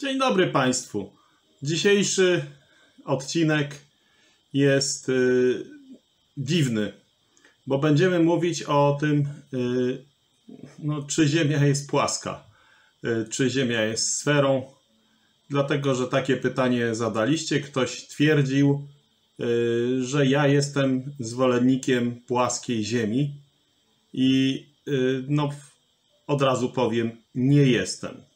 Dzień dobry Państwu. Dzisiejszy odcinek jest y, dziwny, bo będziemy mówić o tym, y, no, czy Ziemia jest płaska, y, czy Ziemia jest sferą. Dlatego, że takie pytanie zadaliście. Ktoś twierdził, y, że ja jestem zwolennikiem płaskiej Ziemi i y, no, od razu powiem, nie jestem.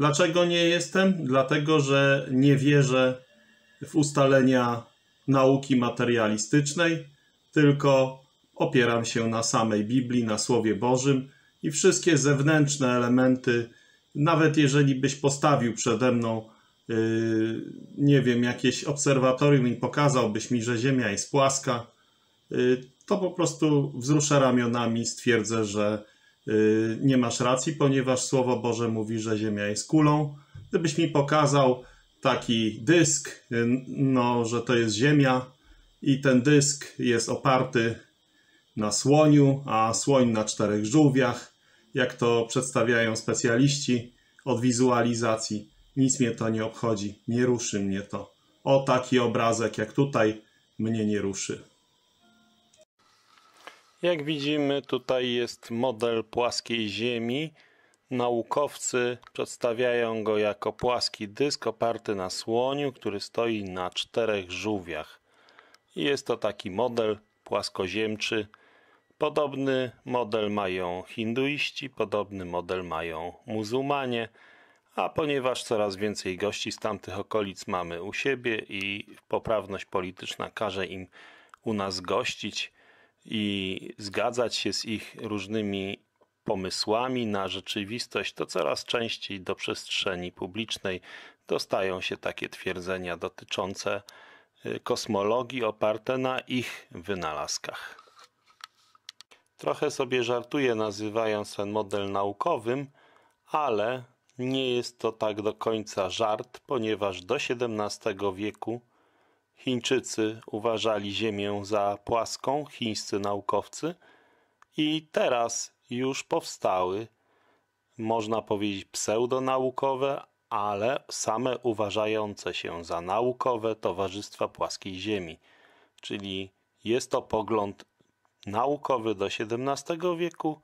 Dlaczego nie jestem? Dlatego, że nie wierzę w ustalenia nauki materialistycznej, tylko opieram się na samej Biblii, na Słowie Bożym i wszystkie zewnętrzne elementy, nawet jeżeli byś postawił przede mną, yy, nie wiem, jakieś obserwatorium i pokazałbyś mi, że Ziemia jest płaska, yy, to po prostu wzruszę ramionami, stwierdzę, że nie masz racji, ponieważ Słowo Boże mówi, że Ziemia jest kulą. Gdybyś mi pokazał taki dysk, yy, no, że to jest Ziemia i ten dysk jest oparty na słoniu, a słoń na czterech żółwiach, jak to przedstawiają specjaliści od wizualizacji. Nic mnie to nie obchodzi, nie ruszy mnie to. O taki obrazek jak tutaj mnie nie ruszy. Jak widzimy, tutaj jest model płaskiej Ziemi. Naukowcy przedstawiają go jako płaski dysk oparty na słoniu, który stoi na czterech żółwiach. Jest to taki model płaskoziemczy. Podobny model mają hinduiści, podobny model mają muzułmanie. A ponieważ coraz więcej gości z tamtych okolic mamy u siebie i poprawność polityczna każe im u nas gościć, i zgadzać się z ich różnymi pomysłami na rzeczywistość, to coraz częściej do przestrzeni publicznej dostają się takie twierdzenia dotyczące y, kosmologii oparte na ich wynalazkach. Trochę sobie żartuję nazywając ten model naukowym, ale nie jest to tak do końca żart, ponieważ do XVII wieku Chińczycy uważali Ziemię za płaską, chińscy naukowcy, i teraz już powstały, można powiedzieć, pseudonaukowe, ale same uważające się za naukowe towarzystwa płaskiej Ziemi. Czyli jest to pogląd naukowy do XVII wieku,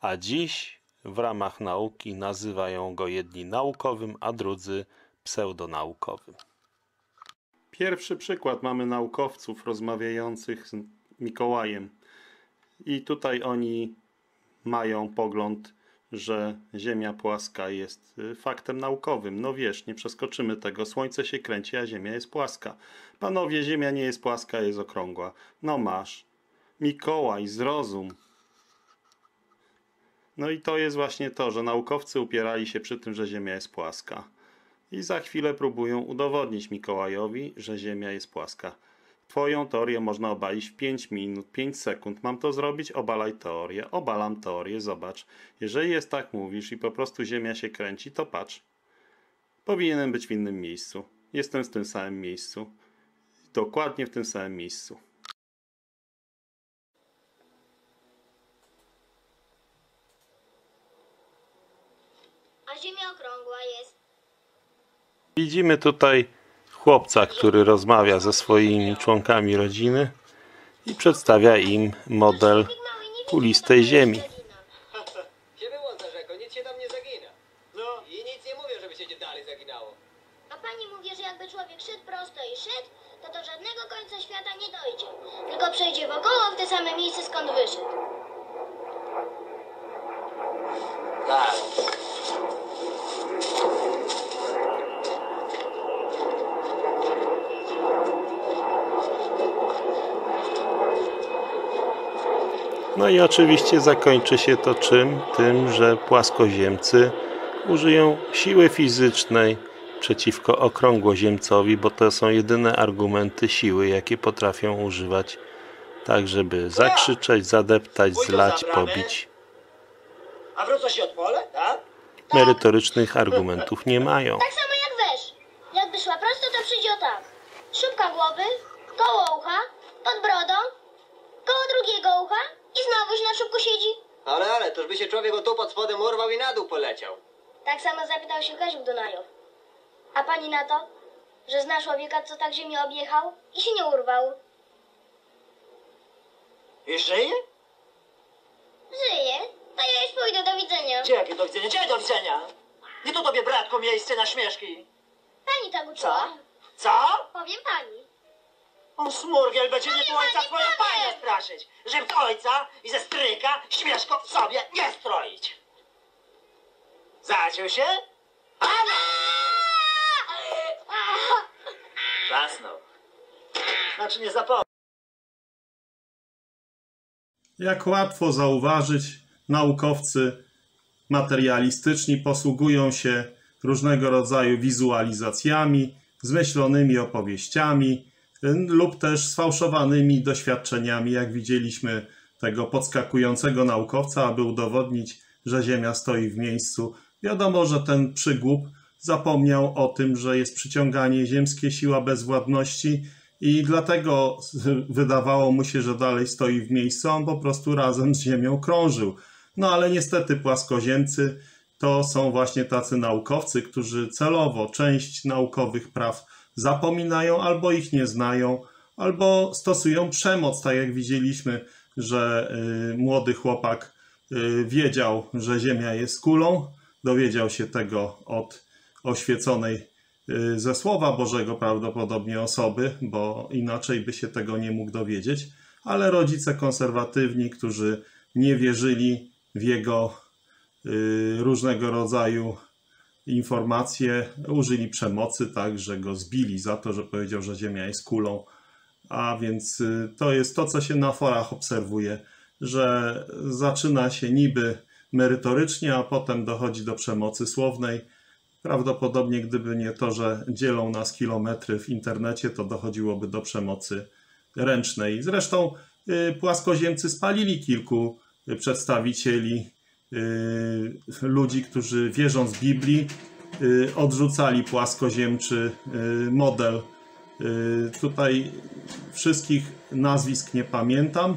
a dziś w ramach nauki nazywają go jedni naukowym, a drudzy pseudonaukowym. Pierwszy przykład mamy naukowców rozmawiających z Mikołajem. I tutaj oni mają pogląd, że Ziemia płaska jest y, faktem naukowym. No wiesz, nie przeskoczymy tego. Słońce się kręci, a Ziemia jest płaska. Panowie, Ziemia nie jest płaska, jest okrągła. No masz. Mikołaj, zrozum. No i to jest właśnie to, że naukowcy upierali się przy tym, że Ziemia jest płaska. I za chwilę próbują udowodnić Mikołajowi, że Ziemia jest płaska. Twoją teorię można obalić w 5 minut, 5 sekund. Mam to zrobić? Obalaj teorię. Obalam teorię, zobacz. Jeżeli jest tak mówisz i po prostu Ziemia się kręci, to patrz. Powinienem być w innym miejscu. Jestem w tym samym miejscu. Dokładnie w tym samym miejscu. A Ziemia okrągła jest. Widzimy tutaj chłopca, który rozmawia ze swoimi członkami rodziny i przedstawia im model kulistej Ziemi. się wyłącza rzeko, nic się tam nie zagina. No. I nic nie mówię, żeby się dalej zaginało. A pani mówi, że jakby człowiek szedł prosto i szedł, to do żadnego końca świata nie dojdzie. Tylko przejdzie wokoło w te same miejsce, skąd wyszedł. Tak. No i oczywiście zakończy się to czym? Tym, że płaskoziemcy użyją siły fizycznej przeciwko okrągłoziemcowi, bo to są jedyne argumenty siły, jakie potrafią używać, tak żeby zakrzyczeć, zadeptać, zlać, pobić. A wrócę się od pole, tak? Merytorycznych argumentów nie mają. Tak samo jak wesz. Jakby szła prosto, to przyjdzie o tak. Szubka głowy, koło ucha, pod brodą, koło drugiego ucha i znowuż na szubku siedzi. Ale, ale, toż by się człowiek o tu pod spodem urwał i na dół poleciał. Tak samo zapytał się Kaziuk Dunajow. A pani na to, że zna człowieka, co tak ziemię objechał i się nie urwał? I żyje? Żyje. To ja już pójdę, do widzenia. Gdzie jakie do widzenia? Gdzie do widzenia? Nie tu tobie, bratku, miejsce na śmieszki. Pani tak Co? uczyła. Co? Powiem pani. On smurgiel będzie nie tu Panie, ojca panie! panie straszyć. Żeby ojca i ze stryka śmieszko sobie nie stroić. Zaciął się? Ano! Zasnął. Znaczy nie zapomniał. Jak łatwo zauważyć, naukowcy materialistyczni posługują się różnego rodzaju wizualizacjami, zmyślonymi opowieściami lub też sfałszowanymi doświadczeniami, jak widzieliśmy tego podskakującego naukowca, aby udowodnić, że Ziemia stoi w miejscu. Wiadomo, że ten przygłup zapomniał o tym, że jest przyciąganie ziemskie, siła bezwładności i dlatego wydawało mu się, że dalej stoi w miejscu, on po prostu razem z Ziemią krążył. No ale niestety płaskoziemcy to są właśnie tacy naukowcy, którzy celowo część naukowych praw zapominają albo ich nie znają, albo stosują przemoc, tak jak widzieliśmy, że y, młody chłopak y, wiedział, że Ziemia jest kulą, dowiedział się tego od oświeconej y, ze Słowa Bożego prawdopodobnie osoby, bo inaczej by się tego nie mógł dowiedzieć, ale rodzice konserwatywni, którzy nie wierzyli w jego różnego rodzaju informacje, użyli przemocy, tak, że go zbili za to, że powiedział, że Ziemia jest kulą. A więc y, to jest to, co się na forach obserwuje, że zaczyna się niby merytorycznie, a potem dochodzi do przemocy słownej. Prawdopodobnie, gdyby nie to, że dzielą nas kilometry w internecie, to dochodziłoby do przemocy ręcznej. Zresztą y, płaskoziemcy spalili kilku y, przedstawicieli ludzi, którzy wierząc w Biblii, y, odrzucali płaskoziemczy y, model. Y, Tutaj wszystkich nazwisk nie pamiętam,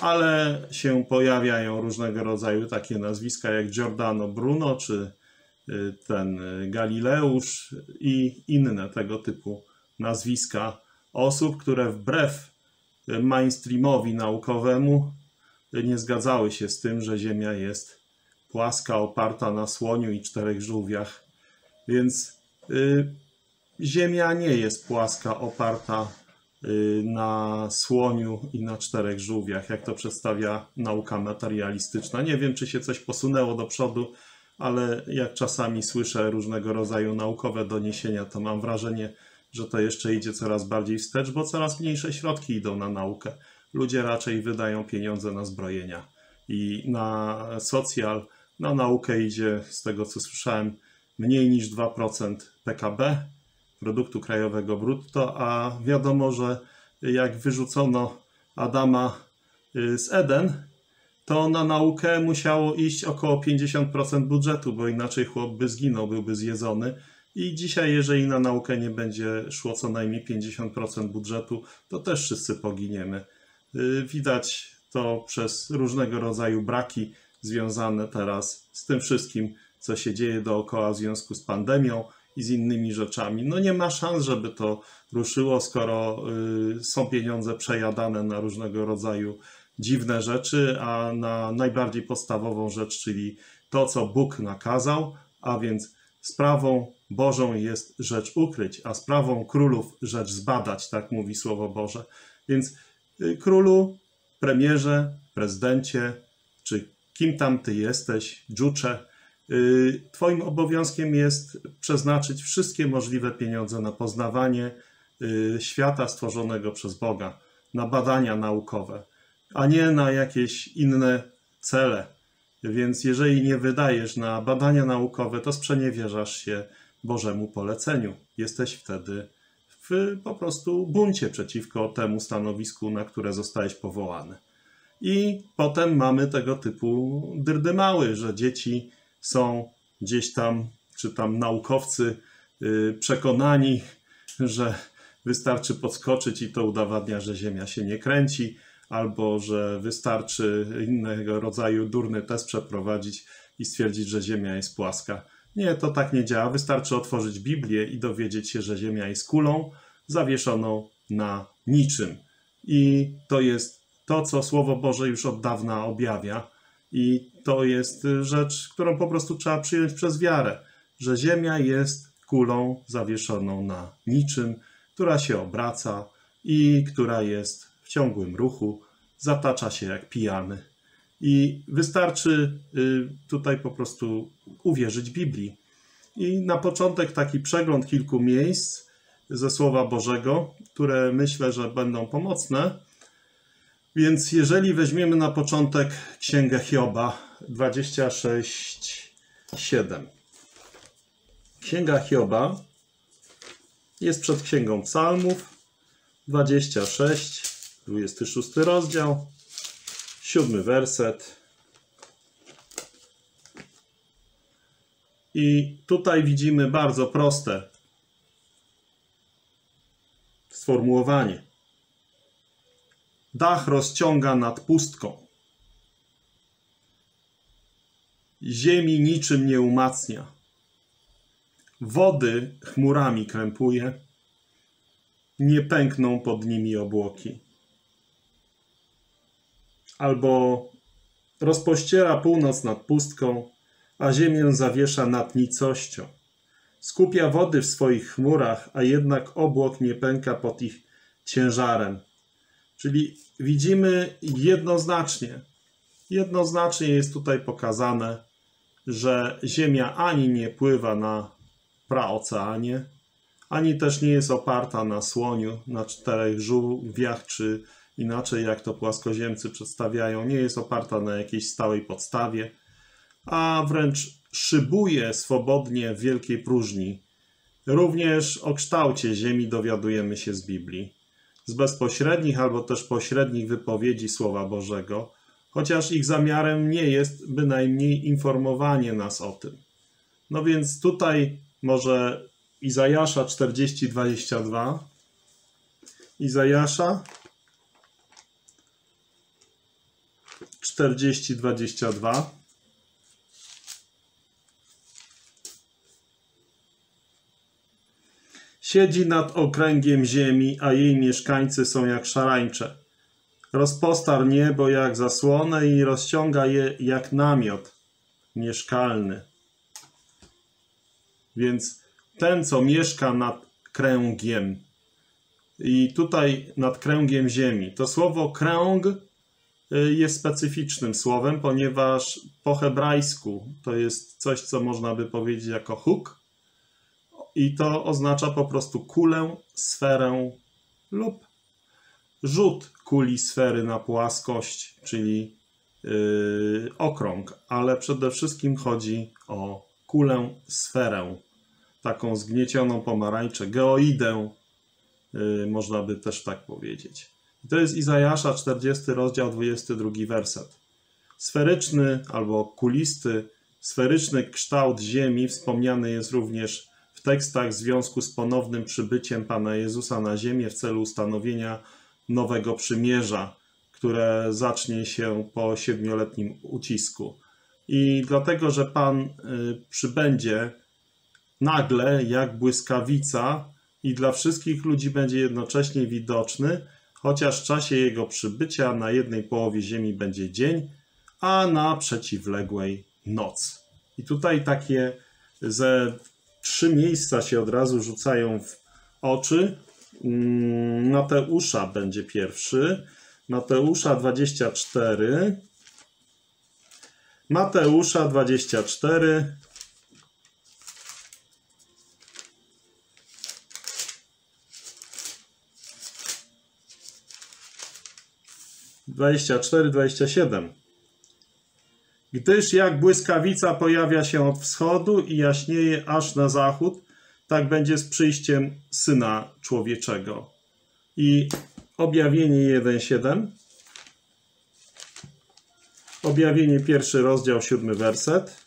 ale się pojawiają różnego rodzaju takie nazwiska jak Giordano Bruno czy y, ten y, Galileusz i inne tego typu nazwiska osób, które wbrew y, mainstreamowi naukowemu y, nie zgadzały się z tym, że Ziemia jest płaska, oparta na słoniu i czterech żółwiach. Więc y, Ziemia nie jest płaska, oparta y, na słoniu i na czterech żółwiach, jak to przedstawia nauka materialistyczna. Nie wiem, czy się coś posunęło do przodu, ale jak czasami słyszę różnego rodzaju naukowe doniesienia, to mam wrażenie, że to jeszcze idzie coraz bardziej wstecz, bo coraz mniejsze środki idą na naukę. Ludzie raczej wydają pieniądze na zbrojenia i na socjal, na naukę idzie, z tego co słyszałem, mniej niż 2% PKB, produktu krajowego brutto, a wiadomo, że jak wyrzucono Adama y, z Eden, to na naukę musiało iść około 50% budżetu, bo inaczej chłop by zginął, byłby zjedzony. I dzisiaj, jeżeli na naukę nie będzie szło co najmniej 50% budżetu, to też wszyscy poginiemy. Y, Widać to przez różnego rodzaju braki związane teraz z tym wszystkim, co się dzieje dookoła w związku z pandemią i z innymi rzeczami. No nie ma szans, żeby to ruszyło, skoro y, są pieniądze przejadane na różnego rodzaju dziwne rzeczy, a na najbardziej podstawową rzecz, czyli to, co Bóg nakazał, a więc sprawą Bożą jest rzecz ukryć, a sprawą królów rzecz zbadać, tak mówi Słowo Boże. Więc królu, premierze, prezydencie, czy kim tam ty jesteś, dżucze, y, twoim obowiązkiem jest przeznaczyć wszystkie możliwe pieniądze na poznawanie y, świata stworzonego przez Boga, na badania naukowe, a nie na jakieś inne cele. Więc jeżeli nie wydajesz na badania naukowe, to sprzeniewierzasz się Bożemu poleceniu. Jesteś wtedy w po prostu buncie przeciwko temu stanowisku, na które zostałeś powołany. I potem mamy tego typu dyrdymały, że dzieci są gdzieś tam, czy tam naukowcy yy, przekonani, że wystarczy podskoczyć i to udowadnia, że Ziemia się nie kręci, albo że wystarczy innego rodzaju durny test przeprowadzić i stwierdzić, że Ziemia jest płaska. Nie, to tak nie działa. Wystarczy otworzyć Biblię i dowiedzieć się, że Ziemia jest kulą zawieszoną na niczym. I to jest to, co Słowo Boże już od dawna objawia. I to jest rzecz, którą po prostu trzeba przyjąć przez wiarę, że Ziemia jest kulą zawieszoną na niczym, która się obraca i która jest w ciągłym ruchu, zatacza się jak pijany. I wystarczy y, tutaj po prostu uwierzyć Biblii. I na początek taki przegląd kilku miejsc ze Słowa Bożego, które myślę, że będą pomocne. Więc jeżeli weźmiemy na początek Księgę Hioba 26:7. Księga Hioba jest przed Księgą Psalmów 26, 26 rozdział, siódmy werset. I tutaj widzimy bardzo proste sformułowanie. Dach rozciąga nad pustką. Ziemi niczym nie umacnia. Wody chmurami krępuje. Nie pękną pod nimi obłoki. Albo rozpościera północ nad pustką, a ziemię zawiesza nad nicością. Skupia wody w swoich chmurach, a jednak obłok nie pęka pod ich ciężarem. Czyli widzimy jednoznacznie, jednoznacznie jest tutaj pokazane, że Ziemia ani nie pływa na praoceanie, ani też nie jest oparta na słoniu, na czterech żółwiach, czy inaczej jak to płaskoziemcy przedstawiają, nie jest oparta na jakiejś stałej podstawie, a wręcz szybuje swobodnie w wielkiej próżni. Również o kształcie Ziemi dowiadujemy się z Biblii, z bezpośrednich albo też pośrednich wypowiedzi Słowa Bożego, chociaż ich zamiarem nie jest bynajmniej informowanie nas o tym. No więc tutaj może Izajasza 40:22. Izajasza 40:22. Siedzi nad okręgiem ziemi, a jej mieszkańcy są jak szarańcze. Rozpostar niebo jak zasłonę i rozciąga je jak namiot mieszkalny. Więc ten, co mieszka nad kręgiem, i tutaj nad kręgiem ziemi, to słowo kręg jest specyficznym słowem, ponieważ po hebrajsku to jest coś, co można by powiedzieć jako huk, i to oznacza po prostu kulę, sferę lub rzut kuli sfery na płaskość, czyli yy, okrąg, ale przede wszystkim chodzi o kulę, sferę, taką zgniecioną pomarańczę, geoidę, yy, można by też tak powiedzieć. I to jest Izajasza 40 rozdział 22 werset. Sferyczny albo kulisty, sferyczny kształt ziemi wspomniany jest również w tekstach w związku z ponownym przybyciem Pana Jezusa na ziemię w celu ustanowienia nowego przymierza, które zacznie się po siedmioletnim ucisku. I dlatego, że Pan y, przybędzie nagle jak błyskawica i dla wszystkich ludzi będzie jednocześnie widoczny, chociaż w czasie jego przybycia na jednej połowie ziemi będzie dzień, a na przeciwległej noc. I tutaj takie ze trzy miejsca się od razu rzucają w oczy. Mm, Mateusza będzie pierwszy. Mateusza 24. Mateusza 24. Dwadzieścia cztery, dwadzieścia siedem. Gdyż jak błyskawica pojawia się od wschodu i jaśnieje aż na zachód, tak będzie z przyjściem Syna Człowieczego. I objawienie 1.7. Objawienie pierwszy rozdział, siódmy werset.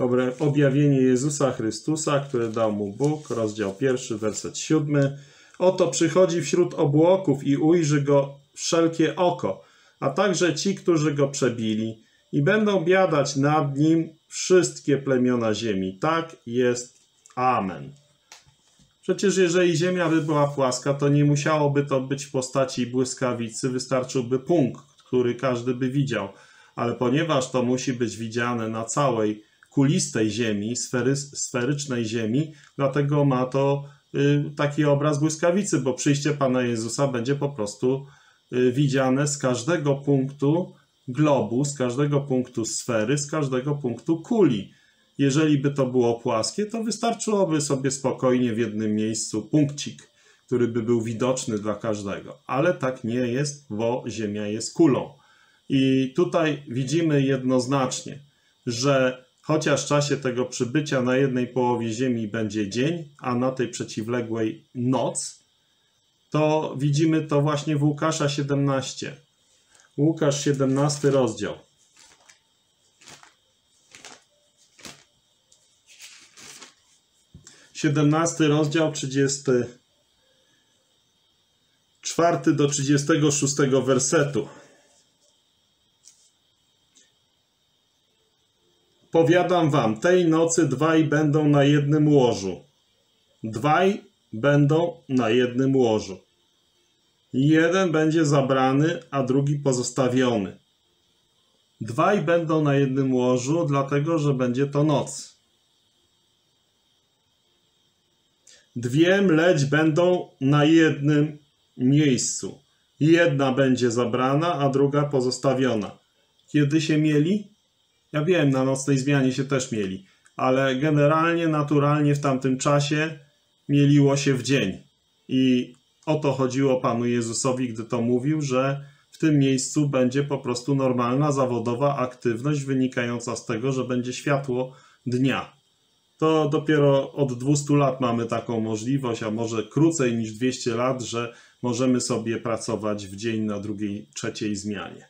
Dobre, objawienie Jezusa Chrystusa, które dał mu Bóg, rozdział pierwszy, werset siódmy. Oto przychodzi wśród obłoków i ujrzy go wszelkie oko, a także ci, którzy go przebili, i będą biadać nad nim wszystkie plemiona ziemi. Tak jest. Amen. Przecież jeżeli ziemia by była płaska, to nie musiałoby to być w postaci błyskawicy, wystarczyłby punkt, który każdy by widział. Ale ponieważ to musi być widziane na całej kulistej ziemi, sfery, sferycznej ziemi, dlatego ma to y, taki obraz błyskawicy, bo przyjście Pana Jezusa będzie po prostu y, widziane z każdego punktu globu, z każdego punktu sfery, z każdego punktu kuli. Jeżeli by to było płaskie, to wystarczyłoby sobie spokojnie w jednym miejscu punkcik, który by był widoczny dla każdego. Ale tak nie jest, bo Ziemia jest kulą. I tutaj widzimy jednoznacznie, że chociaż w czasie tego przybycia na jednej połowie Ziemi będzie dzień, a na tej przeciwległej noc, to widzimy to właśnie w Łukasza 17. Łukasz 17 rozdział. Siedemnasty rozdział, 34 do 36 wersetu. Powiadam wam, tej nocy dwaj będą na jednym łożu. Dwaj będą na jednym łożu. Jeden będzie zabrany, a drugi pozostawiony. Dwaj będą na jednym łożu, dlatego że będzie to noc. Dwie mleć będą na jednym miejscu. Jedna będzie zabrana, a druga pozostawiona. Kiedy się mieli? Ja wiem, na nocnej zmianie się też mieli, ale generalnie, naturalnie w tamtym czasie mieliło się w dzień. I o to chodziło Panu Jezusowi, gdy to mówił, że w tym miejscu będzie po prostu normalna, zawodowa aktywność wynikająca z tego, że będzie światło dnia. To dopiero od 200 lat mamy taką możliwość, a może krócej niż 200 lat, że możemy sobie pracować w dzień na drugiej, trzeciej zmianie.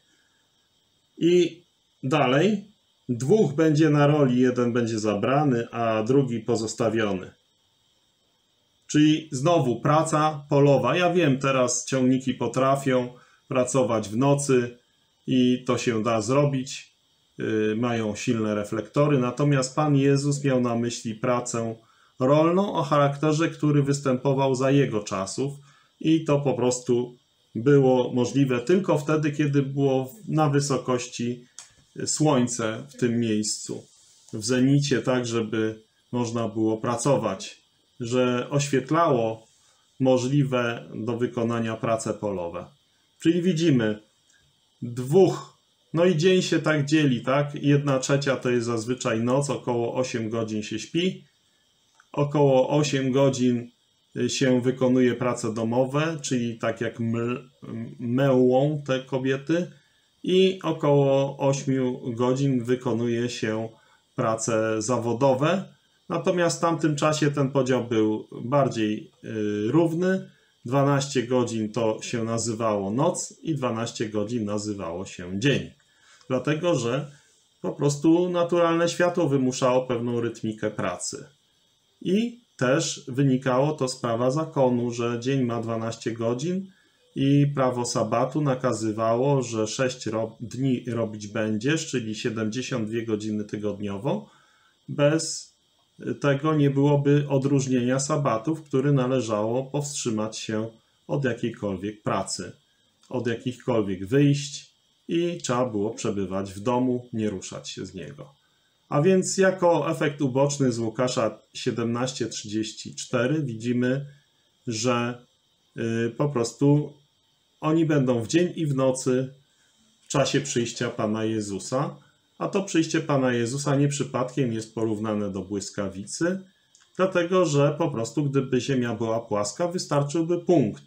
I dalej, dwóch będzie na roli, jeden będzie zabrany, a drugi pozostawiony. Czyli znowu praca polowa. Ja wiem, teraz ciągniki potrafią pracować w nocy i to się da zrobić. Yy, mają silne reflektory. Natomiast Pan Jezus miał na myśli pracę rolną o charakterze, który występował za jego czasów i to po prostu było możliwe tylko wtedy, kiedy było na wysokości słońce w tym miejscu, w zenicie, tak żeby można było pracować że oświetlało możliwe do wykonania prace polowe. Czyli widzimy dwóch, no i dzień się tak dzieli, tak? Jedna trzecia to jest zazwyczaj noc, około 8 godzin się śpi, około 8 godzin się wykonuje prace domowe, czyli tak jak mełą te kobiety, i około 8 godzin wykonuje się prace zawodowe, Natomiast w tamtym czasie ten podział był bardziej y, równy. 12 godzin to się nazywało noc i 12 godzin nazywało się dzień. Dlatego, że po prostu naturalne światło wymuszało pewną rytmikę pracy. I też wynikało to z prawa zakonu, że dzień ma 12 godzin i prawo sabatu nakazywało, że 6 ro dni robić będziesz, czyli 72 godziny tygodniowo, bez tego nie byłoby odróżnienia sabatu, w który należało powstrzymać się od jakiejkolwiek pracy, od jakichkolwiek wyjść i trzeba było przebywać w domu, nie ruszać się z niego. A więc jako efekt uboczny z Łukasza 17:34 widzimy, że y, po prostu oni będą w dzień i w nocy w czasie przyjścia Pana Jezusa, a to przyjście Pana Jezusa nie przypadkiem jest porównane do błyskawicy, dlatego że po prostu gdyby Ziemia była płaska, wystarczyłby punkt.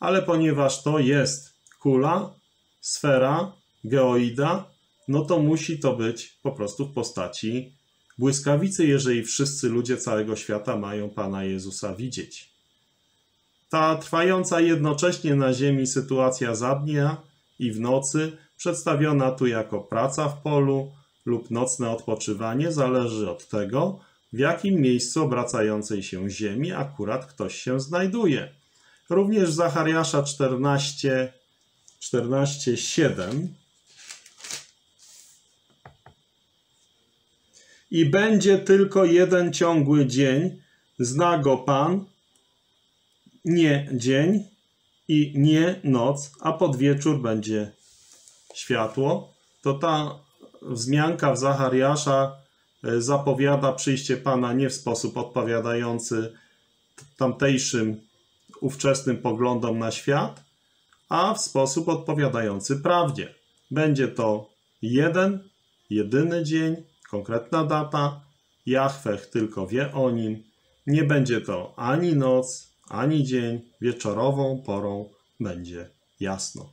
Ale ponieważ to jest kula, sfera, geoida, no to musi to być po prostu w postaci błyskawicy, jeżeli wszyscy ludzie całego świata mają Pana Jezusa widzieć. Ta trwająca jednocześnie na Ziemi sytuacja za dnia i w nocy Przedstawiona tu jako praca w polu lub nocne odpoczywanie zależy od tego, w jakim miejscu obracającej się Ziemi akurat ktoś się znajduje. Również Zachariasza 14, 14:7 I będzie tylko jeden ciągły dzień, zna go Pan, nie dzień i nie noc, a pod wieczór będzie światło. To ta wzmianka w Zachariasza e, zapowiada przyjście Pana nie w sposób odpowiadający tamtejszym ówczesnym poglądom na świat, a w sposób odpowiadający prawdzie. Będzie to jeden, jedyny dzień, konkretna data, Jachwech tylko wie o nim. Nie będzie to ani noc, ani dzień, wieczorową porą będzie jasno.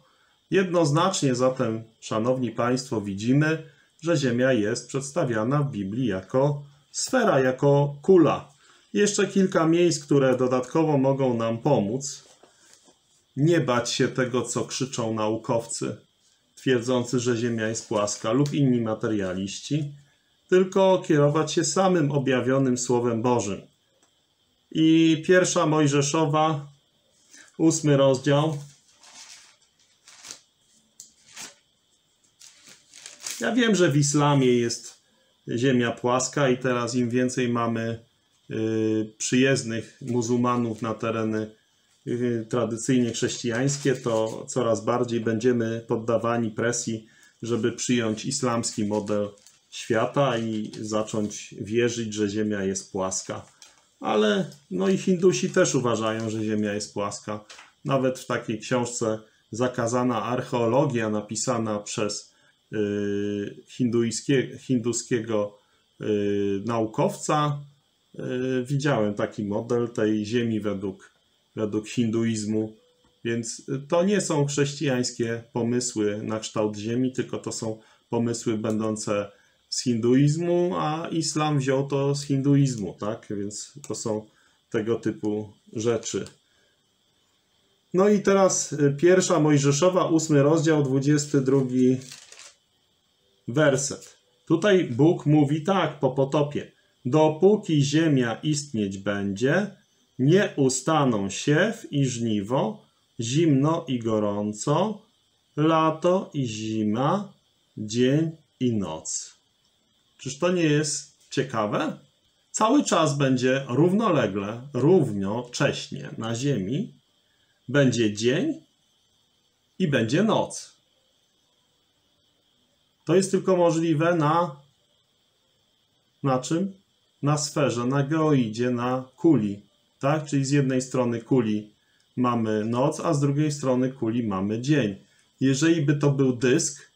Jednoznacznie zatem, szanowni Państwo, widzimy, że Ziemia jest przedstawiana w Biblii jako sfera, jako kula. Jeszcze kilka miejsc, które dodatkowo mogą nam pomóc. Nie bać się tego, co krzyczą naukowcy, twierdzący, że Ziemia jest płaska, lub inni materialiści, tylko kierować się samym objawionym Słowem Bożym. I pierwsza Mojżeszowa, ósmy rozdział. Ja wiem, że w islamie jest ziemia płaska i teraz im więcej mamy y, przyjezdnych muzułmanów na tereny y, tradycyjnie chrześcijańskie, to coraz bardziej będziemy poddawani presji, żeby przyjąć islamski model świata i zacząć wierzyć, że Ziemia jest płaska. Ale no i Hindusi też uważają, że Ziemia jest płaska. Nawet w takiej książce Zakazana archeologia napisana przez y, hinduskiego y, naukowca y, widziałem taki model tej ziemi według, według hinduizmu. Więc to nie są chrześcijańskie pomysły na kształt ziemi, tylko to są pomysły będące z hinduizmu, a islam wziął to z hinduizmu, tak? Więc to są tego typu rzeczy. No i teraz y, pierwsza Mojżeszowa, ósmy rozdział, 22 werset. Tutaj Bóg mówi tak po potopie. Dopóki ziemia istnieć będzie, nie ustaną siew i żniwo, zimno i gorąco, lato i zima, dzień i noc. Czyż to nie jest ciekawe? Cały czas będzie równolegle, równocześnie na Ziemi będzie dzień i będzie noc. To jest tylko możliwe na na czym? Na sferze, na geoidzie, na kuli. Tak? Czyli z jednej strony kuli mamy noc, a z drugiej strony kuli mamy dzień. Jeżeli by to był dysk,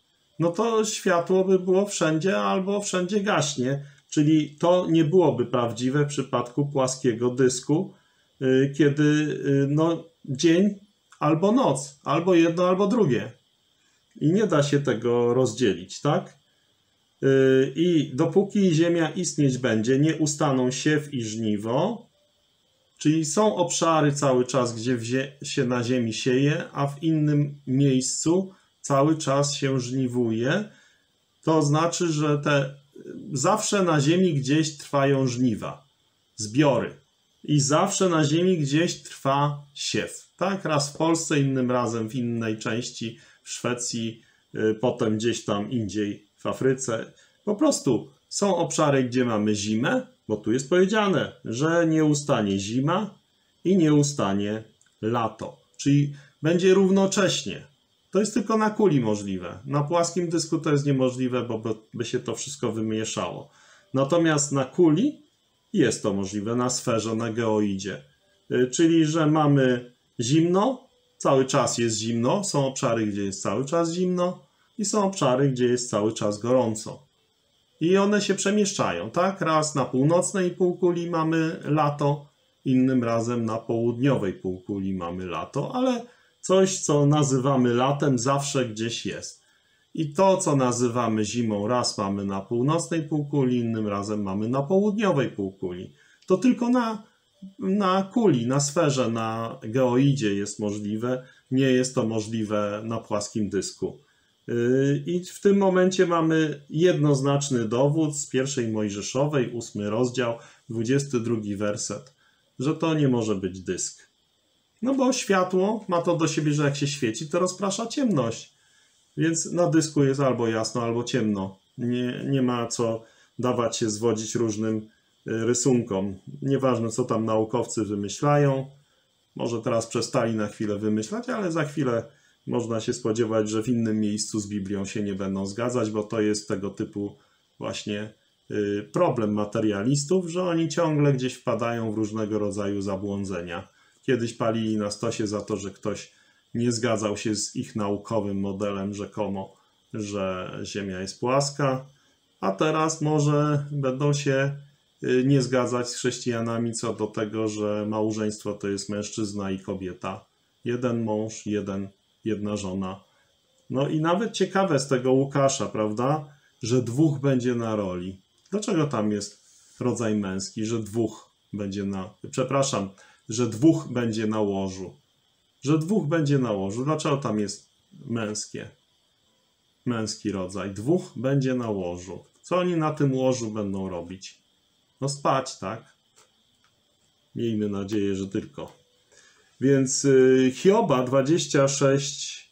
no to światło by było wszędzie albo wszędzie gaśnie. Czyli to nie byłoby prawdziwe w przypadku płaskiego dysku, y, kiedy y, no, dzień albo noc, albo jedno, albo drugie. I nie da się tego rozdzielić, tak? Y, I dopóki Ziemia istnieć będzie, nie ustaną siew i żniwo, czyli są obszary cały czas, gdzie się na Ziemi sieje, a w innym miejscu cały czas się żniwuje, to znaczy, że te zawsze na ziemi gdzieś trwają żniwa, zbiory. I zawsze na ziemi gdzieś trwa siew. Tak, raz w Polsce, innym razem w innej części, w Szwecji, y, potem gdzieś tam indziej w Afryce. Po prostu są obszary, gdzie mamy zimę, bo tu jest powiedziane, że nie ustanie zima i nie ustanie lato. Czyli będzie równocześnie to jest tylko na kuli możliwe. Na płaskim dysku to jest niemożliwe, bo by się to wszystko wymieszało. Natomiast na kuli jest to możliwe, na sferze, na geoidzie. Y, czyli, że mamy zimno, cały czas jest zimno, są obszary, gdzie jest cały czas zimno i są obszary, gdzie jest cały czas gorąco. I one się przemieszczają, tak? Raz na północnej półkuli mamy lato, innym razem na południowej półkuli mamy lato, ale Coś, co nazywamy latem, zawsze gdzieś jest. I to, co nazywamy zimą, raz mamy na północnej półkuli, innym razem mamy na południowej półkuli. To tylko na, na kuli, na sferze, na geoidzie jest możliwe. Nie jest to możliwe na płaskim dysku. Yy, I w tym momencie mamy jednoznaczny dowód z pierwszej Mojżeszowej, ósmy rozdział, 22 werset, że to nie może być dysk. No bo światło ma to do siebie, że jak się świeci, to rozprasza ciemność. Więc na dysku jest albo jasno, albo ciemno. Nie, nie ma co dawać się zwodzić różnym y, rysunkom. Nieważne, co tam naukowcy wymyślają. Może teraz przestali na chwilę wymyślać, ale za chwilę można się spodziewać, że w innym miejscu z Biblią się nie będą zgadzać, bo to jest tego typu właśnie y, problem materialistów, że oni ciągle gdzieś wpadają w różnego rodzaju zabłądzenia. Kiedyś palili na stosie za to, że ktoś nie zgadzał się z ich naukowym modelem rzekomo, że Ziemia jest płaska, a teraz może będą się y, nie zgadzać z chrześcijanami co do tego, że małżeństwo to jest mężczyzna i kobieta. Jeden mąż, jeden, jedna żona. No i nawet ciekawe z tego Łukasza, prawda, że dwóch będzie na roli. Dlaczego tam jest rodzaj męski, że dwóch będzie na. Przepraszam, że dwóch będzie na łożu. Że dwóch będzie na łożu. Dlaczego tam jest męskie? Męski rodzaj. Dwóch będzie na łożu. Co oni na tym łożu będą robić? No spać, tak? Miejmy nadzieję, że tylko. Więc y, Hioba 26,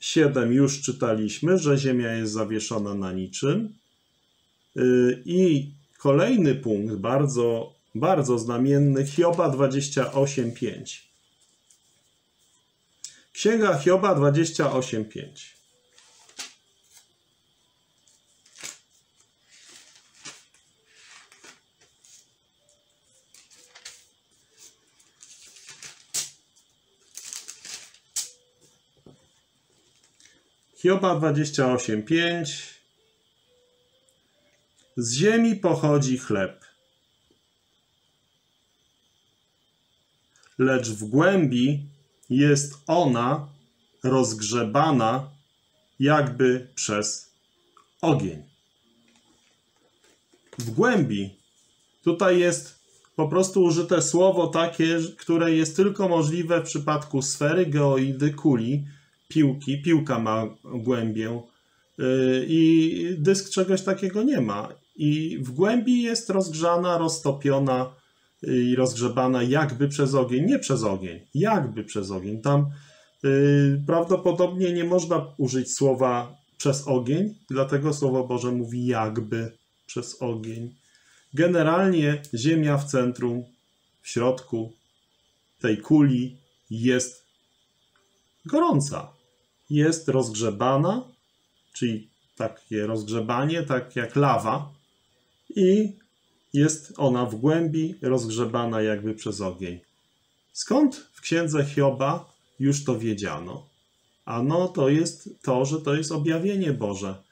7 już czytaliśmy, że ziemia jest zawieszona na niczym. Y, I kolejny punkt, bardzo, bardzo znamienny, Hioba 28, 5. Księga Hioba 28, 5. Hioba 28:5 Z ziemi pochodzi chleb, lecz w głębi jest ona rozgrzebana jakby przez ogień. W głębi tutaj jest po prostu użyte słowo takie, które jest tylko możliwe w przypadku sfery, geoidy, kuli, piłki. Piłka ma głębię yy, i dysk czegoś takiego nie ma. I w głębi jest rozgrzana, roztopiona i rozgrzebana jakby przez ogień. Nie przez ogień, jakby przez ogień. Tam yy, prawdopodobnie nie można użyć słowa przez ogień, dlatego Słowo Boże mówi jakby przez ogień. Generalnie Ziemia w centrum, w środku tej kuli jest gorąca jest rozgrzebana, czyli takie rozgrzebanie, tak jak lawa, i jest ona w głębi rozgrzebana jakby przez ogień. Skąd w księdze Hioba już to wiedziano? Ano to jest to, że to jest objawienie Boże.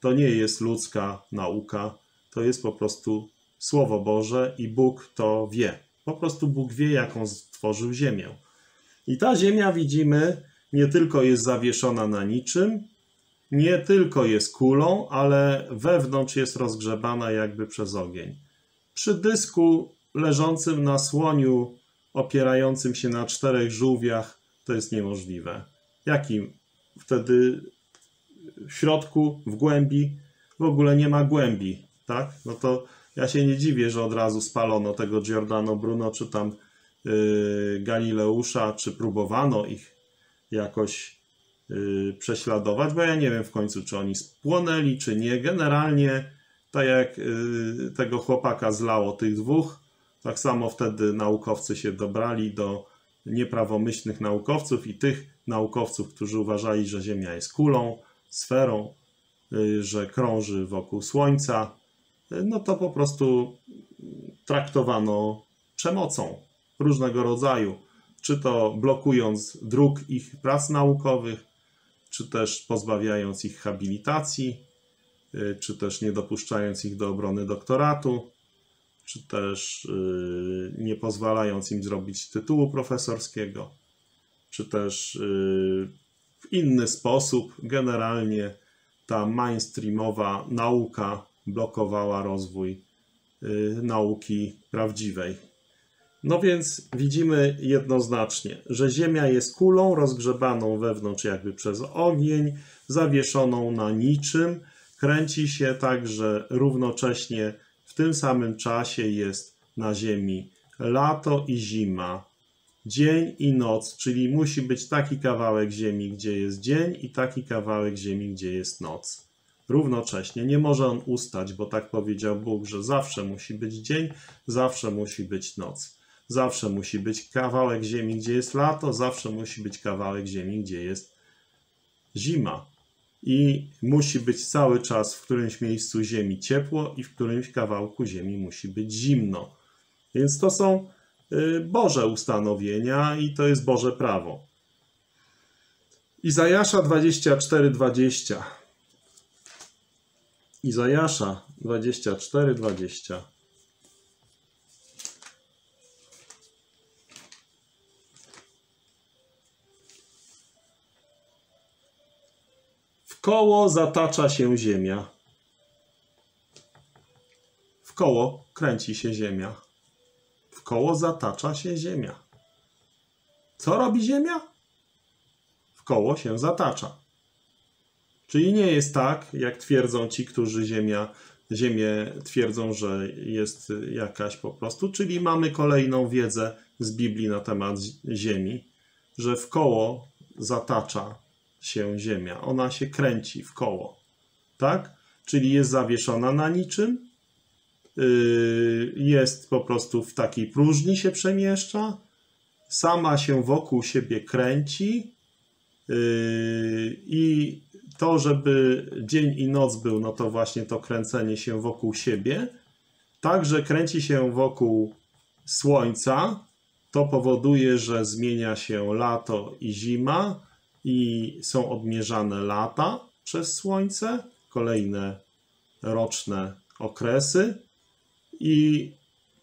To nie jest ludzka nauka, to jest po prostu Słowo Boże i Bóg to wie. Po prostu Bóg wie, jaką stworzył ziemię. I ta ziemia widzimy nie tylko jest zawieszona na niczym, nie tylko jest kulą, ale wewnątrz jest rozgrzebana jakby przez ogień. Przy dysku leżącym na słoniu, opierającym się na czterech żółwiach, to jest niemożliwe. Jakim? Wtedy w środku, w głębi, w ogóle nie ma głębi, tak? No to ja się nie dziwię, że od razu spalono tego Giordano Bruno, czy tam yy, Galileusza, czy próbowano ich jakoś yy, prześladować, bo ja nie wiem w końcu, czy oni spłonęli, czy nie. Generalnie, tak jak yy, tego chłopaka zlało tych dwóch, tak samo wtedy naukowcy się dobrali do nieprawomyślnych naukowców i tych naukowców, którzy uważali, że Ziemia jest kulą, sferą, yy, że krąży wokół Słońca, yy, no to po prostu traktowano przemocą różnego rodzaju czy to blokując dróg ich prac naukowych, czy też pozbawiając ich habilitacji, y, czy też nie dopuszczając ich do obrony doktoratu, czy też y, nie pozwalając im zrobić tytułu profesorskiego, czy też y, w inny sposób generalnie ta mainstreamowa nauka blokowała rozwój nauki prawdziwej. No więc widzimy jednoznacznie, że Ziemia jest kulą rozgrzebaną wewnątrz jakby przez ogień, zawieszoną na niczym, kręci się tak, że równocześnie w tym samym czasie jest na Ziemi lato i zima, dzień i noc, czyli musi być taki kawałek ziemi, gdzie jest dzień i taki kawałek ziemi, gdzie jest noc. Równocześnie nie może on ustać, bo tak powiedział Bóg, że zawsze musi być dzień, zawsze musi być noc. Zawsze musi być kawałek ziemi, gdzie jest lato, zawsze musi być kawałek ziemi, gdzie jest zima. I musi być cały czas w którymś miejscu ziemi ciepło i w którymś kawałku ziemi musi być zimno. Więc to są y, Boże ustanowienia i to jest Boże prawo. Izajasza 24:20. Izajasza 24:20. Koło zatacza się ziemia. W koło kręci się ziemia. W koło zatacza się ziemia. Co robi ziemia? W koło się zatacza. Czyli nie jest tak, jak twierdzą ci, którzy ziemia, ziemię twierdzą, że jest jakaś po prostu. Czyli mamy kolejną wiedzę z Biblii na temat ziemi, że w koło zatacza się ziemia. Ona się kręci w koło. Tak? Czyli jest zawieszona na niczym. Yy, jest po prostu w takiej próżni się przemieszcza. Sama się wokół siebie kręci. Yy, I to, żeby dzień i noc był, no to właśnie to kręcenie się wokół siebie. Także kręci się wokół Słońca. To powoduje, że zmienia się lato i zima i są odmierzane lata przez Słońce, kolejne roczne okresy i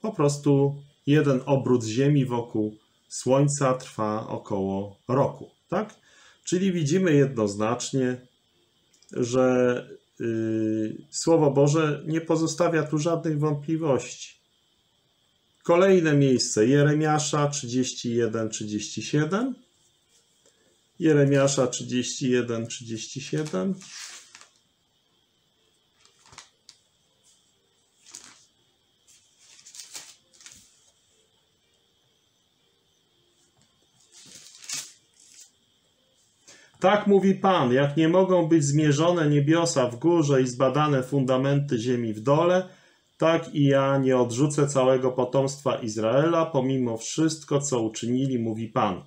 po prostu jeden obrót Ziemi wokół Słońca trwa około roku, tak? Czyli widzimy jednoznacznie, że yy, Słowo Boże nie pozostawia tu żadnych wątpliwości. Kolejne miejsce Jeremiasza 31-37 Jeremiasza 31, 37. Tak mówi Pan, jak nie mogą być zmierzone niebiosa w górze i zbadane fundamenty ziemi w dole, tak i ja nie odrzucę całego potomstwa Izraela, pomimo wszystko, co uczynili, mówi Pan.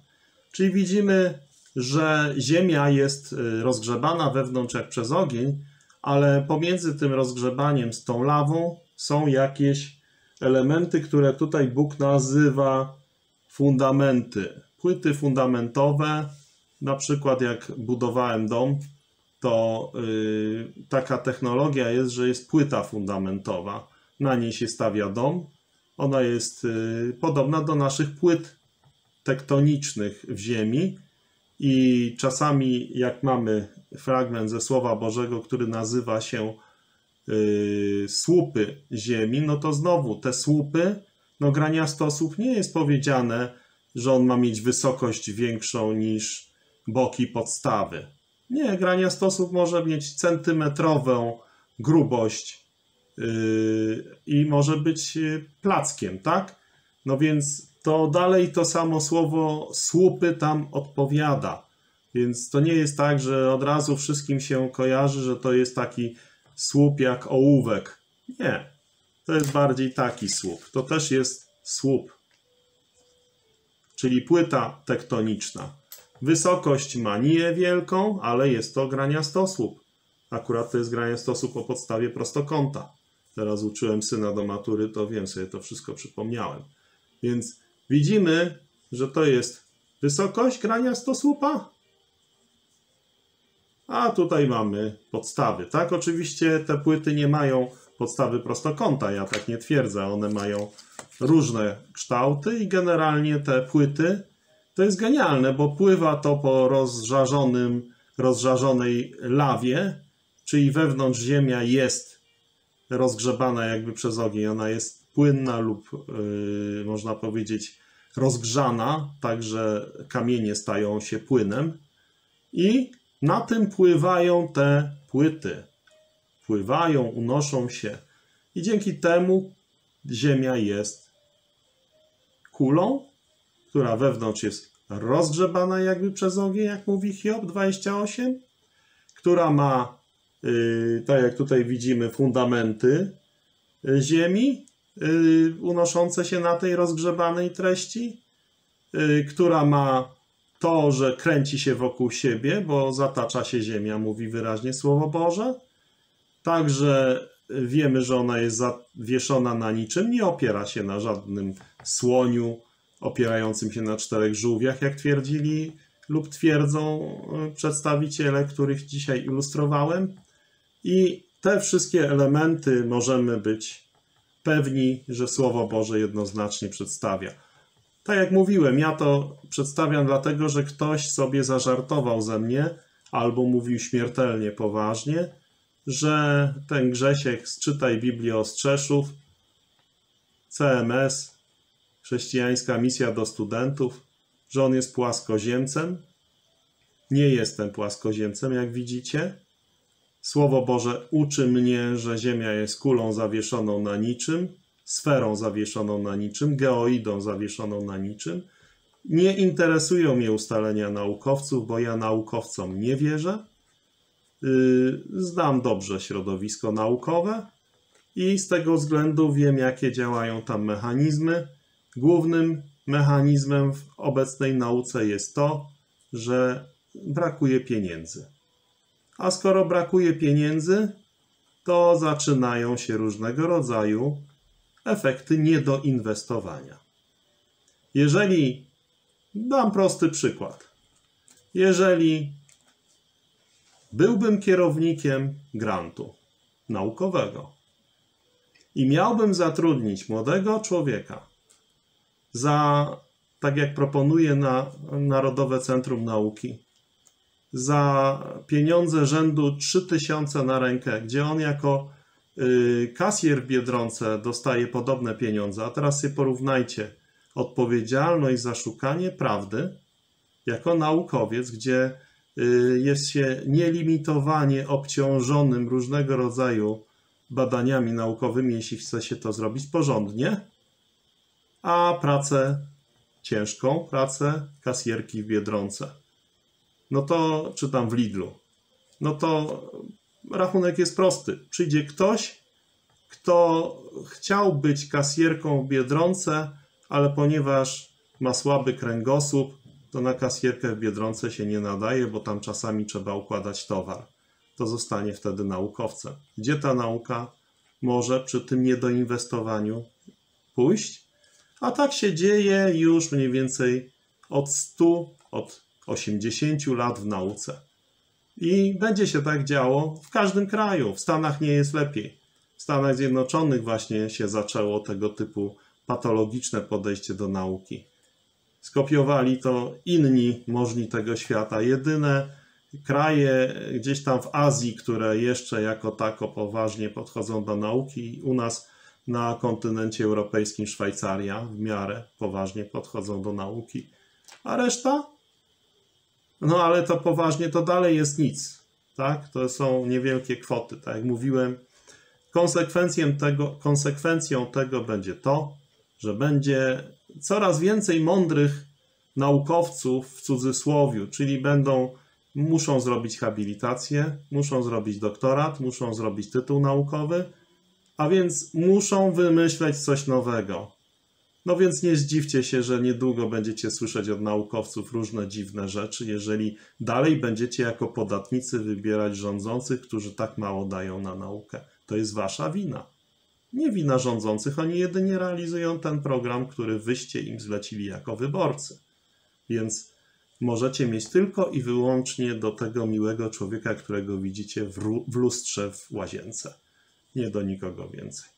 Czyli widzimy że ziemia jest y, rozgrzebana wewnątrz jak przez ogień, ale pomiędzy tym rozgrzebaniem z tą lawą są jakieś elementy, które tutaj Bóg nazywa fundamenty. Płyty fundamentowe, na przykład jak budowałem dom, to yy, taka technologia jest, że jest płyta fundamentowa. Na niej się stawia dom. Ona jest yy, podobna do naszych płyt tektonicznych w ziemi, i czasami, jak mamy fragment ze Słowa Bożego, który nazywa się yy, słupy ziemi, no to znowu te słupy, no graniasto słup nie jest powiedziane, że on ma mieć wysokość większą niż boki podstawy. Nie, graniastosłup może mieć centymetrową grubość yy, i może być plackiem, tak? No więc to dalej to samo słowo słupy tam odpowiada. Więc to nie jest tak, że od razu wszystkim się kojarzy, że to jest taki słup jak ołówek. Nie. To jest bardziej taki słup. To też jest słup, czyli płyta tektoniczna. Wysokość ma niewielką, ale jest to graniastosłup. Akurat to jest graniastosłup o podstawie prostokąta. Teraz uczyłem syna do matury, to wiem, sobie to wszystko przypomniałem. Więc Widzimy, że to jest wysokość grania stosłupa. A tutaj mamy podstawy. Tak, oczywiście te płyty nie mają podstawy prostokąta, ja tak nie twierdzę. One mają różne kształty i generalnie te płyty to jest genialne, bo pływa to po rozżarzonym, rozżarzonej lawie, czyli wewnątrz ziemia jest rozgrzebana jakby przez ogień. Ona jest płynna lub yy, można powiedzieć rozgrzana, tak że kamienie stają się płynem i na tym pływają te płyty. Pływają, unoszą się i dzięki temu Ziemia jest kulą która wewnątrz jest rozgrzebana jakby przez ogień, jak mówi Hiob 28, która ma, yy, tak jak tutaj widzimy, fundamenty y, ziemi, unoszące się na tej rozgrzebanej treści, yy, która ma to, że kręci się wokół siebie, bo zatacza się ziemia, mówi wyraźnie Słowo Boże. Także wiemy, że ona jest zawieszona na niczym, nie opiera się na żadnym słoniu opierającym się na czterech żółwiach, jak twierdzili lub twierdzą y, przedstawiciele, których dzisiaj ilustrowałem. I te wszystkie elementy możemy być pewni, że Słowo Boże jednoznacznie przedstawia. Tak jak mówiłem, ja to przedstawiam dlatego, że ktoś sobie zażartował ze mnie albo mówił śmiertelnie poważnie, że ten Grzesiek z Czytaj Biblię Ostrzeszów, CMS, chrześcijańska misja do studentów, że on jest płaskoziemcem. Nie jestem płaskoziemcem, jak widzicie. Słowo Boże uczy mnie, że Ziemia jest kulą zawieszoną na niczym, sferą zawieszoną na niczym, geoidą zawieszoną na niczym. Nie interesują mnie ustalenia naukowców, bo ja naukowcom nie wierzę. Yy, znam dobrze środowisko naukowe i z tego względu wiem, jakie działają tam mechanizmy. Głównym mechanizmem w obecnej nauce jest to, że brakuje pieniędzy. A skoro brakuje pieniędzy, to zaczynają się różnego rodzaju efekty niedoinwestowania. Jeżeli, dam prosty przykład, jeżeli byłbym kierownikiem grantu naukowego i miałbym zatrudnić młodego człowieka za, tak jak proponuje na Narodowe Centrum Nauki, za pieniądze rzędu 3000 na rękę, gdzie on jako y, kasjer w Biedronce dostaje podobne pieniądze, a teraz sobie porównajcie odpowiedzialność za szukanie prawdy jako naukowiec, gdzie y, jest się nielimitowanie obciążonym różnego rodzaju badaniami naukowymi, jeśli chce się to zrobić porządnie, a pracę ciężką, pracę kasjerki w Biedronce. No to czytam w Lidlu. No to rachunek jest prosty. Przyjdzie ktoś, kto chciał być kasjerką w Biedronce, ale ponieważ ma słaby kręgosłup, to na kasjerkę w Biedronce się nie nadaje, bo tam czasami trzeba układać towar. To zostanie wtedy naukowcem. Gdzie ta nauka może przy tym niedoinwestowaniu pójść? A tak się dzieje już mniej więcej od 100, od 80 lat w nauce. I będzie się tak działo w każdym kraju. W Stanach nie jest lepiej. W Stanach Zjednoczonych właśnie się zaczęło tego typu patologiczne podejście do nauki. Skopiowali to inni możni tego świata. Jedyne kraje gdzieś tam w Azji, które jeszcze jako tako poważnie podchodzą do nauki, u nas na kontynencie europejskim Szwajcaria w miarę poważnie podchodzą do nauki. A reszta? No ale to poważnie to dalej jest nic. Tak? To są niewielkie kwoty. Tak jak mówiłem, konsekwencją tego, konsekwencją tego będzie to, że będzie coraz więcej mądrych naukowców w cudzysłowiu, czyli będą, muszą zrobić habilitację, muszą zrobić doktorat, muszą zrobić tytuł naukowy, a więc muszą wymyśleć coś nowego. No więc nie zdziwcie się, że niedługo będziecie słyszeć od naukowców różne dziwne rzeczy, jeżeli dalej będziecie jako podatnicy wybierać rządzących, którzy tak mało dają na naukę. To jest wasza wina. Nie wina rządzących, oni jedynie realizują ten program, który wyście im zlecili jako wyborcy. Więc możecie mieć tylko i wyłącznie do tego miłego człowieka, którego widzicie w, w lustrze w łazience. Nie do nikogo więcej.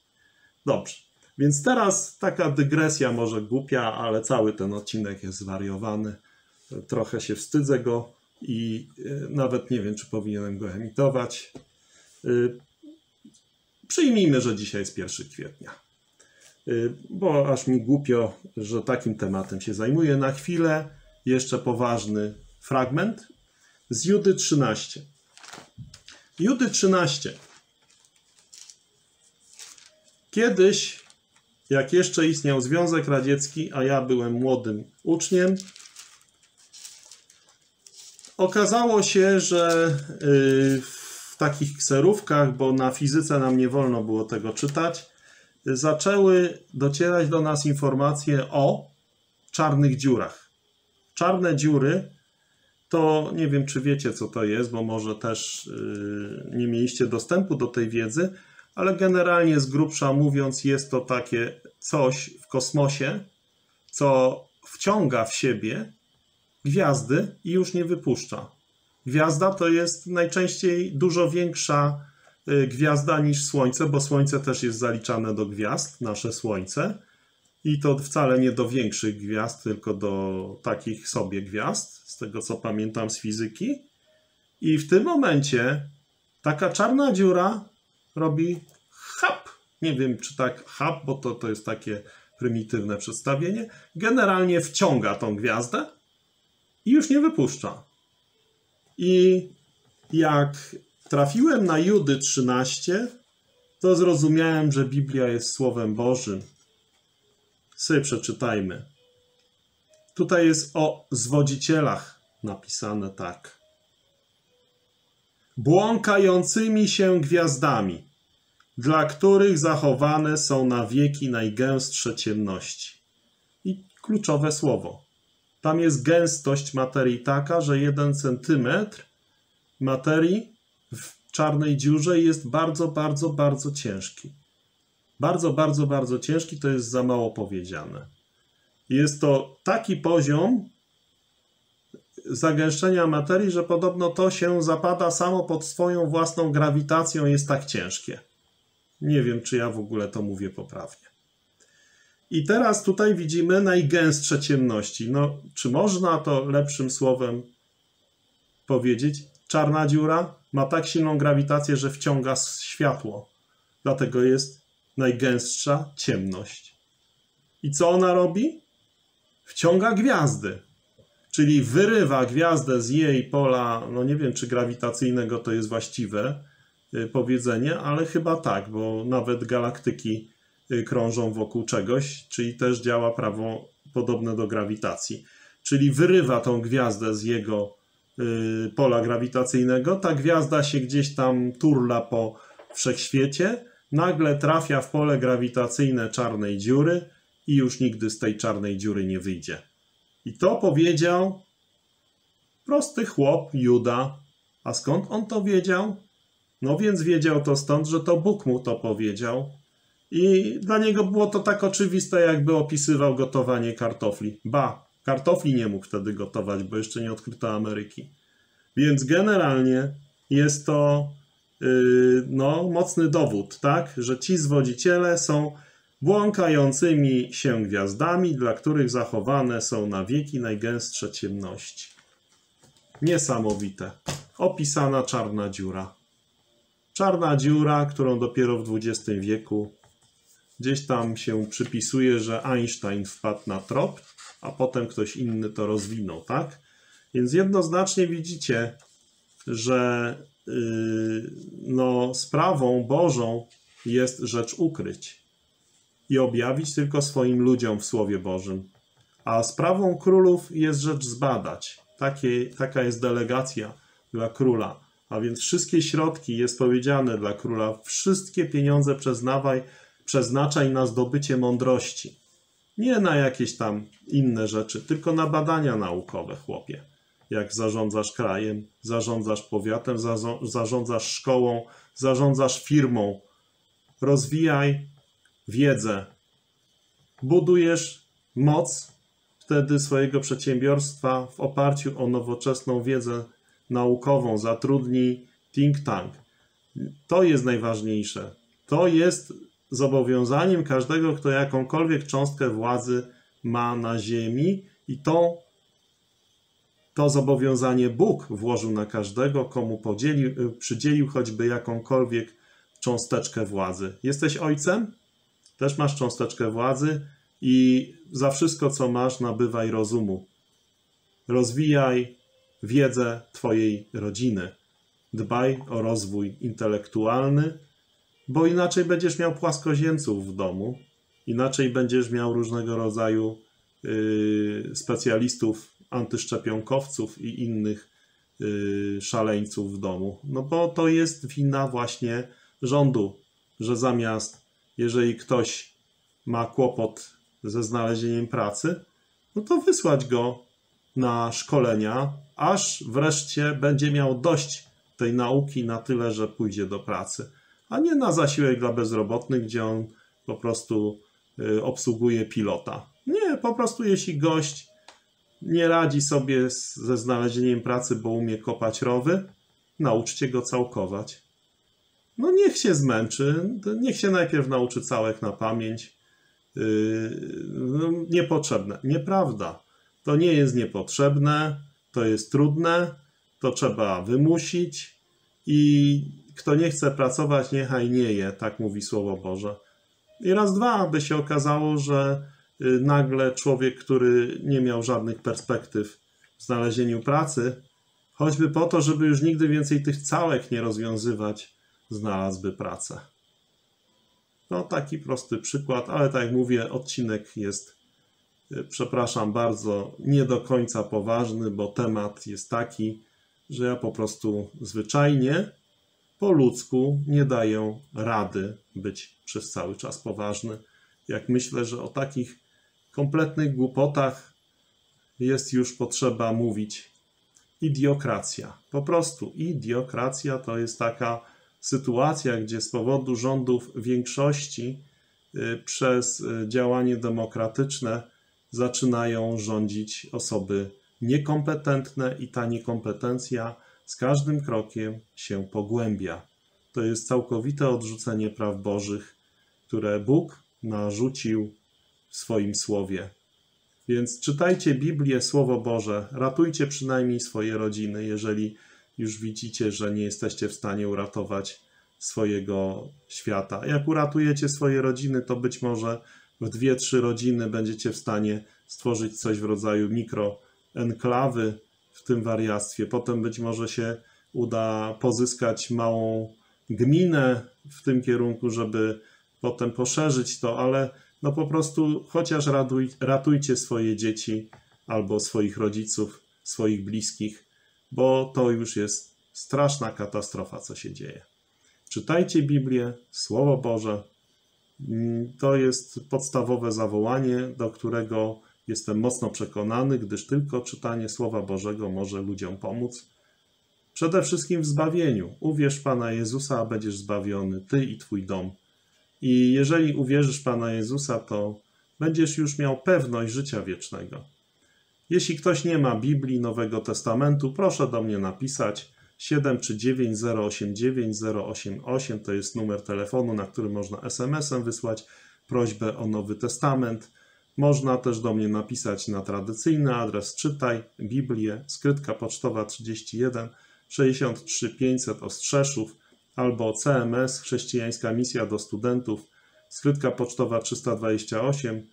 Dobrze. Więc teraz taka dygresja może głupia, ale cały ten odcinek jest zwariowany. Trochę się wstydzę go i e, nawet nie wiem, czy powinienem go emitować. E, przyjmijmy, że dzisiaj jest 1 kwietnia. E, bo aż mi głupio, że takim tematem się zajmuję. Na chwilę jeszcze poważny fragment z Judy 13. Judy 13. Kiedyś jak jeszcze istniał Związek Radziecki, a ja byłem młodym uczniem, okazało się, że y, w takich kserówkach, bo na fizyce nam nie wolno było tego czytać, zaczęły docierać do nas informacje o czarnych dziurach. Czarne dziury to nie wiem, czy wiecie, co to jest, bo może też y, nie mieliście dostępu do tej wiedzy, ale generalnie z grubsza mówiąc, jest to takie coś w kosmosie, co wciąga w siebie gwiazdy i już nie wypuszcza. Gwiazda to jest najczęściej dużo większa y, gwiazda niż Słońce, bo Słońce też jest zaliczane do gwiazd, nasze Słońce. I to wcale nie do większych gwiazd, tylko do takich sobie gwiazd, z tego co pamiętam z fizyki. I w tym momencie taka czarna dziura robi hap. Nie wiem, czy tak hap, bo to, to jest takie prymitywne przedstawienie. Generalnie wciąga tą gwiazdę i już nie wypuszcza. I jak trafiłem na Judy 13, to zrozumiałem, że Biblia jest Słowem Bożym. Sobie przeczytajmy. Tutaj jest o zwodzicielach napisane tak. Błąkającymi się gwiazdami, dla których zachowane są na wieki najgęstsze ciemności. I kluczowe słowo. Tam jest gęstość materii taka, że jeden centymetr materii w czarnej dziurze jest bardzo, bardzo, bardzo ciężki. Bardzo, bardzo, bardzo ciężki to jest za mało powiedziane. Jest to taki poziom zagęszczenia materii, że podobno to się zapada samo pod swoją własną grawitacją, jest tak ciężkie. Nie wiem, czy ja w ogóle to mówię poprawnie. I teraz tutaj widzimy najgęstsze ciemności. No, czy można to lepszym słowem powiedzieć? Czarna dziura ma tak silną grawitację, że wciąga światło. Dlatego jest najgęstsza ciemność. I co ona robi? Wciąga gwiazdy. Czyli wyrywa gwiazdę z jej pola, no nie wiem, czy grawitacyjnego to jest właściwe y, powiedzenie, ale chyba tak, bo nawet galaktyki y, krążą wokół czegoś, czyli też działa prawo podobne do grawitacji. Czyli wyrywa tą gwiazdę z jego y, pola grawitacyjnego. Ta gwiazda się gdzieś tam turla po wszechświecie, nagle trafia w pole grawitacyjne czarnej dziury i już nigdy z tej czarnej dziury nie wyjdzie. I to powiedział prosty chłop Juda. A skąd on to wiedział? No więc wiedział to stąd, że to Bóg mu to powiedział. I dla niego było to tak oczywiste, jakby opisywał gotowanie kartofli. Ba, kartofli nie mógł wtedy gotować, bo jeszcze nie odkryto Ameryki. Więc generalnie jest to yy, no, mocny dowód, tak, że ci zwodziciele są błąkającymi się gwiazdami, dla których zachowane są na wieki najgęstsze ciemności. Niesamowite. Opisana czarna dziura. Czarna dziura, którą dopiero w XX wieku gdzieś tam się przypisuje, że Einstein wpadł na trop, a potem ktoś inny to rozwinął, tak? Więc jednoznacznie widzicie, że yy, no, sprawą Bożą jest rzecz ukryć i objawić tylko swoim ludziom w Słowie Bożym. A sprawą królów jest rzecz zbadać. Takie, taka jest delegacja dla króla. A więc wszystkie środki, jest powiedziane dla króla, wszystkie pieniądze przeznawaj, przeznaczaj na zdobycie mądrości. Nie na jakieś tam inne rzeczy, tylko na badania naukowe, chłopie. Jak zarządzasz krajem, zarządzasz powiatem, zarządzasz szkołą, zarządzasz firmą. Rozwijaj wiedzę. Budujesz moc wtedy swojego przedsiębiorstwa w oparciu o nowoczesną wiedzę naukową. Zatrudnij think tank. To jest najważniejsze. To jest zobowiązaniem każdego, kto jakąkolwiek cząstkę władzy ma na ziemi i to, to zobowiązanie Bóg włożył na każdego, komu podzielił, przydzielił choćby jakąkolwiek cząsteczkę władzy. Jesteś ojcem? Też masz cząsteczkę władzy i za wszystko, co masz, nabywaj rozumu. Rozwijaj wiedzę Twojej rodziny. Dbaj o rozwój intelektualny, bo inaczej będziesz miał płaskoziemców w domu Inaczej będziesz miał różnego rodzaju y, specjalistów, antyszczepionkowców i innych y, szaleńców w domu. No bo to jest wina właśnie rządu, że zamiast, jeżeli ktoś ma kłopot ze znalezieniem pracy, no to wysłać go na szkolenia, aż wreszcie będzie miał dość tej nauki na tyle, że pójdzie do pracy, a nie na zasiłek dla bezrobotnych, gdzie on po prostu y, obsługuje pilota. Nie, po prostu jeśli gość nie radzi sobie ze znalezieniem pracy, bo umie kopać rowy, nauczcie go całkować. No niech się zmęczy, niech się najpierw nauczy całek na pamięć. Yy, no, niepotrzebne. Nieprawda. To nie jest niepotrzebne, to jest trudne, to trzeba wymusić i kto nie chce pracować, niechaj nie je, tak mówi Słowo Boże. I raz, dwa, by się okazało, że y, nagle człowiek, który nie miał żadnych perspektyw w znalezieniu pracy, choćby po to, żeby już nigdy więcej tych całek nie rozwiązywać, znalazłby pracę. No, taki prosty przykład, ale tak jak mówię, odcinek jest, y, przepraszam bardzo, nie do końca poważny, bo temat jest taki, że ja po prostu zwyczajnie po ludzku nie daję rady być przez cały czas poważny. Jak myślę, że o takich kompletnych głupotach jest już potrzeba mówić. Idiokracja. Po prostu idiokracja to jest taka sytuacja, gdzie z powodu rządów większości y, przez y, działanie demokratyczne zaczynają rządzić osoby niekompetentne i ta niekompetencja z każdym krokiem się pogłębia. To jest całkowite odrzucenie praw Bożych, które Bóg narzucił w swoim słowie. Więc czytajcie Biblię, Słowo Boże, ratujcie przynajmniej swoje rodziny, jeżeli już widzicie, że nie jesteście w stanie uratować swojego świata. Jak uratujecie swoje rodziny, to być może w dwie, trzy rodziny będziecie w stanie stworzyć coś w rodzaju mikroenklawy w tym wariactwie. Potem być może się uda pozyskać małą gminę w tym kierunku, żeby potem poszerzyć to, ale no po prostu chociaż ratuj, ratujcie swoje dzieci albo swoich rodziców, swoich bliskich, bo to już jest straszna katastrofa, co się dzieje. Czytajcie Biblię, Słowo Boże. Mm, to jest podstawowe zawołanie, do którego jestem mocno przekonany, gdyż tylko czytanie Słowa Bożego może ludziom pomóc. Przede wszystkim w zbawieniu. Uwierz Pana Jezusa, a będziesz zbawiony, Ty i Twój dom. I jeżeli uwierzysz Pana Jezusa, to będziesz już miał pewność życia wiecznego. Jeśli ktoś nie ma Biblii Nowego Testamentu, proszę do mnie napisać. 739 089 088 to jest numer telefonu, na który można SMS-em wysłać prośbę o Nowy Testament. Można też do mnie napisać na tradycyjny adres. Czytaj Biblię, skrytka pocztowa 31 63 500 Ostrzeszów albo CMS Chrześcijańska Misja do Studentów, skrytka pocztowa 328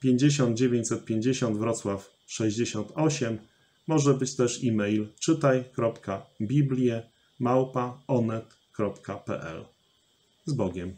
50 950 Wrocław 68. Może być też e-mail czytaj.biblie małpa onet.pl. Z Bogiem.